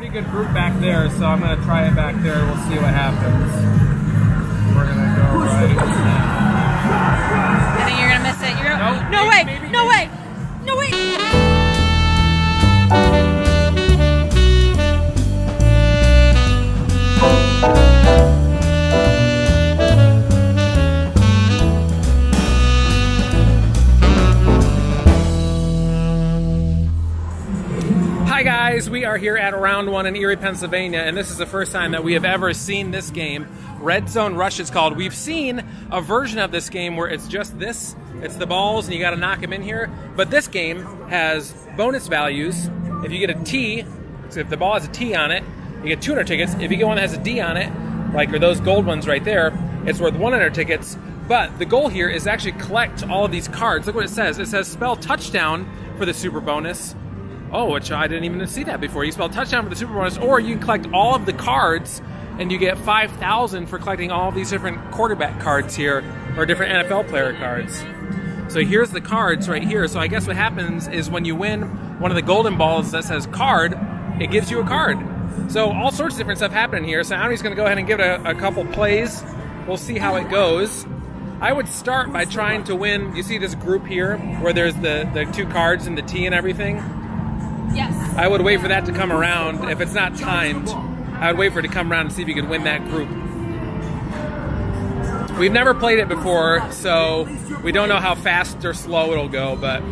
pretty good group back there, so I'm gonna try it back there. We'll see what happens. We're gonna go right. I think you're gonna miss it. You're gonna. Nope, no maybe- way! maybe- no maybe. way! We are here at Round One in Erie, Pennsylvania, and this is the first time that we have ever seen this game. Red Zone Rush is called. We've seen a version of this game where it's just this, it's the balls and you gotta knock them in here, but this game has bonus values. If you get a T, so if the ball has a T on it, you get 200 tickets. If you get one that has a D on it, like or those gold ones right there, it's worth 100 tickets. But the goal here is actually collect all of these cards. Look what it says. It says spell touchdown for the super bonus. Oh, which I didn't even see that before. You spell touchdown for the super bonus, or you can collect all of the cards and you get 5,000 for collecting all these different quarterback cards here, or different NFL player cards. So here's the cards right here. So I guess what happens is when you win one of the golden balls that says card, it gives you a card. So all sorts of different stuff happening here. So Auni's going to go ahead and give it a, a couple plays. We'll see how it goes. I would start by trying to win. You see this group here where there's the, the two cards and the T and everything? I would wait for that to come around. If it's not timed, I would wait for it to come around and see if you could win that group. We've never played it before, so we don't know how fast or slow it'll go, but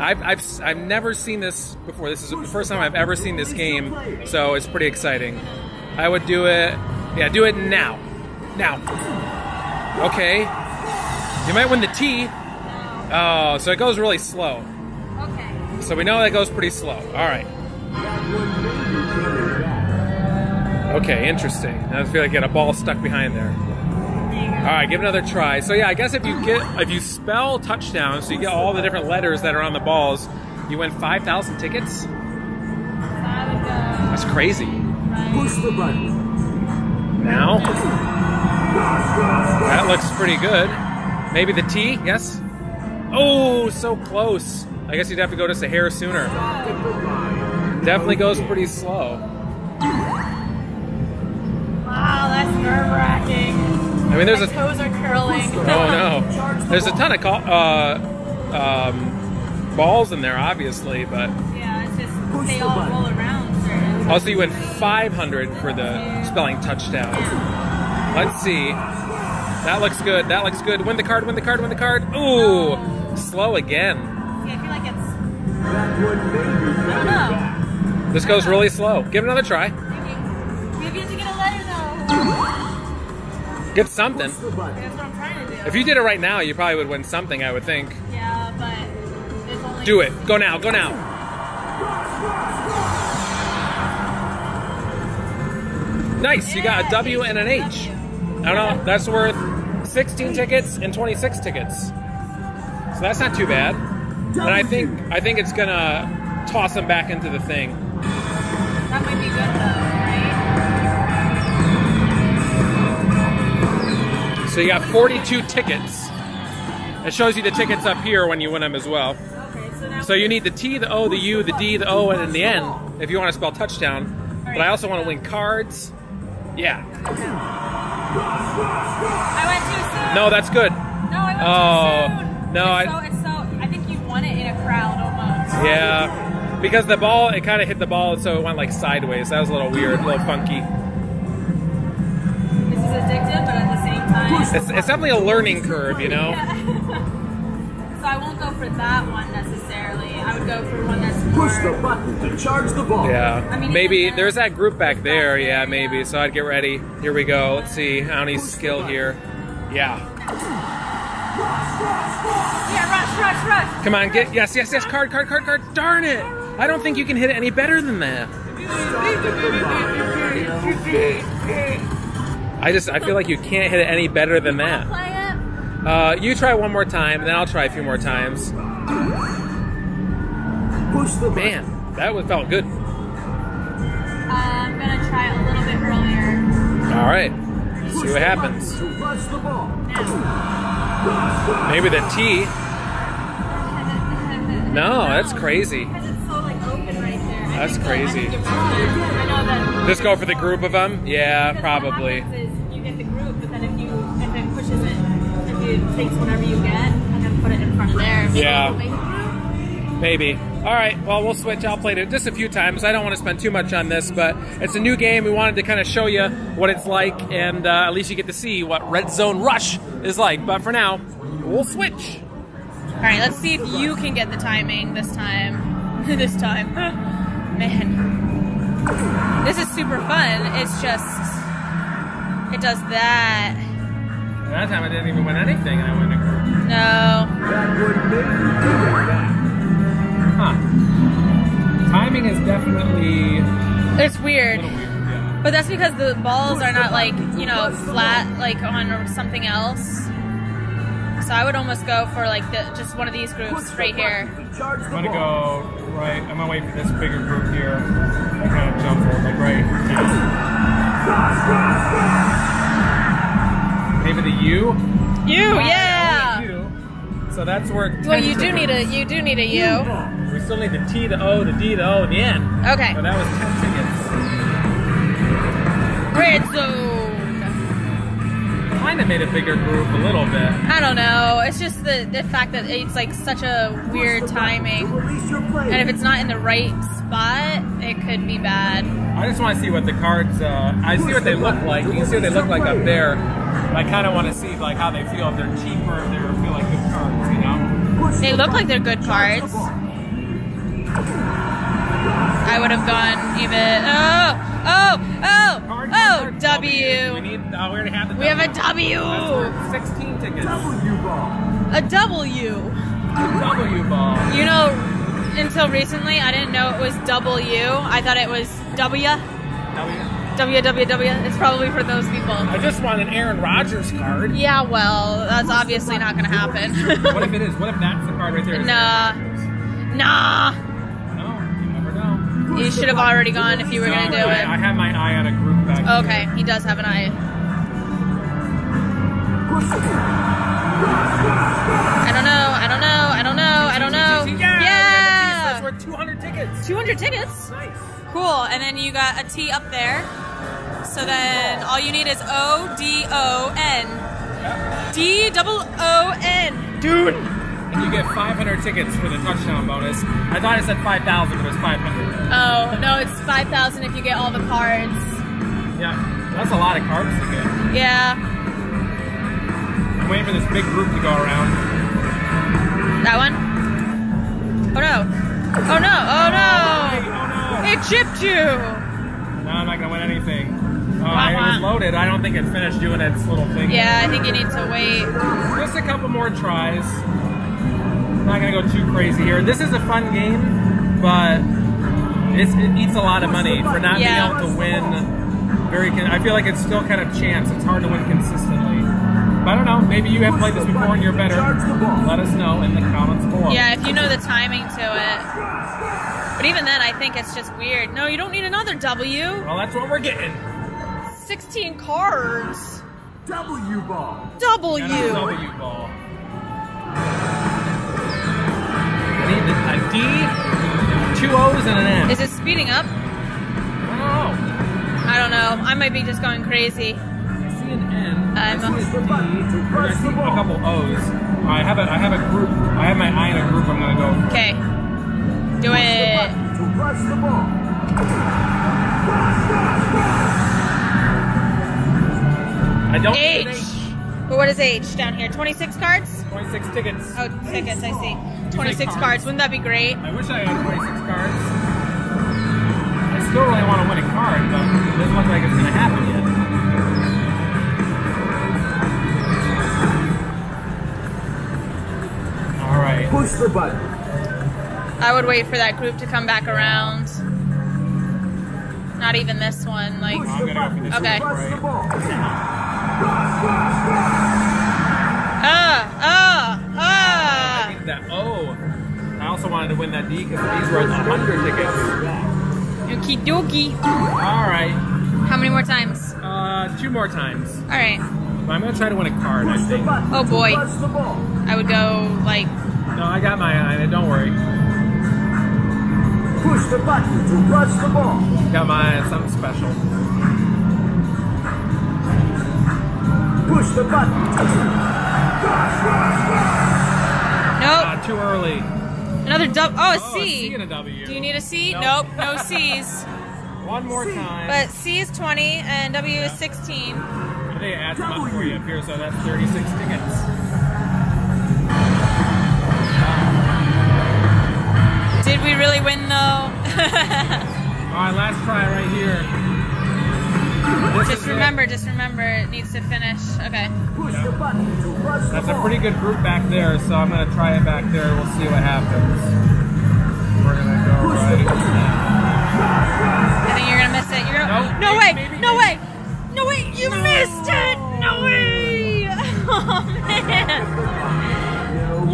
I've, I've, I've never seen this before. This is the first time I've ever seen this game, so it's pretty exciting. I would do it, yeah, do it now. Now. Okay. You might win the T. Oh, so it goes really slow. So we know that goes pretty slow. All right. Okay, interesting. I feel like you got a ball stuck behind there. All right, give another try. So yeah, I guess if you get if you spell touchdown, so you get all the different letters that are on the balls, you win five thousand tickets. So I would go. That's crazy. Push the button. Now that looks pretty good. Maybe the T? Yes. Oh, so close. I guess you'd have to go to a hair sooner. Definitely goes pretty slow. Wow, that's nerve wracking. I mean, there's My a toes are curling. Oh no, there's a ton of uh, um, balls in there, obviously, but Yeah, it's just they all roll around. Sir. also you went 500 for the spelling touchdown. Let's see. That looks good. That looks good. Win the card. Win the card. Win the card. Ooh, slow again. See, I feel like it's. That one may be I don't know. This goes really slow. Give it another try. Maybe you have to get a letter though. Get something. Push the button. That's what I'm trying to do. If you did it right now, you probably would win something. I would think. Yeah, but there's only. Do it. Go now. Go now. Nice. You got a W and an H. I don't know. That's worth 16 tickets and 26 tickets. So that's not too bad. And I think I think it's gonna toss them back into the thing. That might be good though, right? So you got 42 tickets. It shows you the tickets up here when you win them as well. Okay, so now. So you need the T, the O, the U, the D, the O, and in the N if you want to spell touchdown. But I also want to win cards. Yeah. I went too soon. No, that's good. No, I went Oh, too soon. no, It's I- so, Yeah. Because the ball, it kind of hit the ball, so it went like sideways. That was a little weird, a little funky. This is addictive, but at the same time. It's, it's definitely a learning curve, you know? so I won't go for that one necessarily. I would go for one that's more. Push the button to charge the ball. Yeah. I mean, Maybe the- there's that group back there. Yeah, maybe. So I'd get ready. Here we go. Let's see Auni's skill here. Yeah. Yeah, rush, rush. Come on, get yes, yes, yes. Card, card, card, card. Darn it! I don't think you can hit it any better than that. I just I feel like you can't hit it any better than that. Uh, you try one more time, and then I'll try a few more times. Push the button. Man, that one felt good. Uh, I'm gonna try it a little bit earlier. All right, see what happens. button To rush the ball. Now. Maybe the T. No, that's crazy. Because it's so like open right there. That's crazy. I, I know that. Just go for the group of them? Yeah, because probably. What you get the group, but then if you if it pushes it, if it takes whatever you get and then put it in front of there. maybe Yeah. it'll make a group. Maybe. All right. Well, we'll switch. I'll play it just a few times. I don't want to spend too much on this, but it's a new game. We wanted to kind of show you what it's like, and uh, at least you get to see what Red Zone Rush is like. But for now, we'll switch. All right, let's see if you can get the timing this time. this time, man. This is super fun. It's just it does that. That time I didn't even win anything, and I went. No. That would maybe. Huh. Timing is definitely It's weird. weird. But that's because the balls are not like, you know, flat like on something else. So I would almost go for like the just one of these groups right here. button to Charge the I'm gonna go right. I'm gonna wait for this bigger group here. I kind of jumbled, like right. Maybe the U. U, Ah, yeah. U. So that's where. Well, 10 you do need a you do need a U. We still need the T, the O, the D, the O, and the N. Okay. So that was ten tickets. Red zone. Kind of made a bigger group a little bit. I don't know. It's just the the fact that it's like such a weird timing. Release your play. And if it's not in the right spot, it could be bad. I just want to see what the cards. Uh, I see what they look like. You can see what they look like up there. I kind of want to see like how they feel if they're cheaper, if they feel like good cards. You know. They look like they're good cards. I would have gone even. Oh, oh, oh, Card, card, card. We W. need. Uh, we already have the. We have a That's worth Sixteen tickets. W ball. A W. W ball. You know, until recently, I didn't know it was W. I thought it was W. W. W, W, W. It's probably for those people. I just want an Aaron Rodgers card. Yeah, well, that's obviously not going to happen. What if it is? What if that's the card right there? Nah. Aaron nah. You should have already gone if you were going to do No, I, I it. have my eye on a group back here. Okay, he does have an eye. Push the ball. I don't know. I don't know. I don't know. I don't know. Yeah. Yeah. That's worth 200 tickets. 200 tickets. Nice. Cool. And then you got a T up there. So then all you need is O D O N. D double O N. Dude. And you get 500 tickets for the touchdown bonus. I thought it said 5,000, but it was 500. Oh, no, it's 5,000 if you get all the cards. Yeah. That's a lot of cards to get. Yeah. I'm waiting for this big group to go around. That one? Oh no. Oh no. Oh no. Oh It chipped you. no. No, I'm not going to win anything. Oh, Wah, uh-huh. it was loaded. I don't think it finished doing its little thing. Yeah, I think you need to wait. Just a couple more tries. I'm not gonna go too crazy here. This is a fun game, but it's, it eats a lot of money for not Yeah. being able to win. Very, I feel like it's still kind of chance. It's hard to win consistently. But I don't know. Maybe you have played this before and you're better. Charge the ball. Let us know in the comments below. Yeah, if you know the timing to it. But even then, I think it's just weird. No, you don't need another W. Well, that's what we're getting. 16 cards. W ball. W. Got a W ball. D, two O's, and an N. Is it speeding up? I don't know. I don't know. I might be just going crazy. I see an N. I I'm- see a Push the D. button to and I press see a couple O's. I have a I have a group. I have my eye in a group. I'm gonna go. Okay. Do Push it. to press the ball. I don't. see an H. But what is H down here? 26 cards? 26 tickets. Oh, tickets, I see. 26 cards? cards. Wouldn't that be great? I wish I had 26 cards. I still really want to win a card, but it doesn't look like it's gonna happen yet. All right. Push the button. I would wait for that group to come back around. Not even this one. Like, Push I'm the gonna go for button this to Okay. press the right. Ball. ah, ah, I ah. need that O. I also wanted to win that D because these were 100 tickets. Okie dokie. All right. How many more times? Uh, two more times. All right. But I'm gonna try to win a card. I think. Oh, boy. press the ball. I would go like No, I got my eye. on it. Don't worry. Push the button to rush the ball. Got my Come on, something special. Push the button. Nope. Uh, too early. Another dub. Oh, a Oh, a C. C and a W. Do you need a C? Nope. Nope. No C's. One more time. But C is 20 and W is 16. I think I add them up for you up here, so that's 36 tickets. Did we really win though? All right, last try right here. Just remember, just remember, it needs to finish. Okay. Push the button to rush the That's a pretty good group back there, so I'm gonna try it back there. We'll see what happens. We're gonna go right. I think you're gonna miss it. You're. Nope, no way! maybe- no maybe. way! No way! You missed it! No way! Oh man!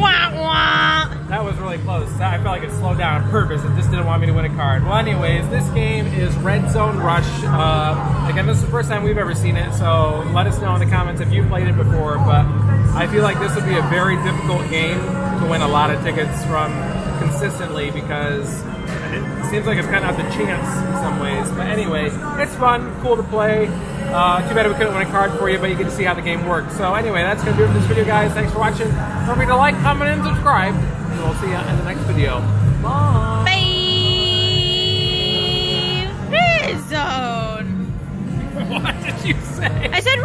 Wah wah! That was really close. I felt like it slowed down on purpose. It just didn't want me to win a card. Well, anyways, this game is Red Zone Rush. Uh, again, this is the first time we've ever seen it, so let us know in the comments if you've played it before. But I feel like this would be a very difficult game to win a lot of tickets from consistently because it seems like it's kind of out the chance in some ways. But anyway, it's fun, cool to play. Uh, too bad we couldn't win a card for you, but you get to see how the game works. So anyway, that's going to do it for this video, guys. Thanks for watching. Don't forget to like, comment, and subscribe. And we'll see you in the next video. Bye. Bye! did you say? I said,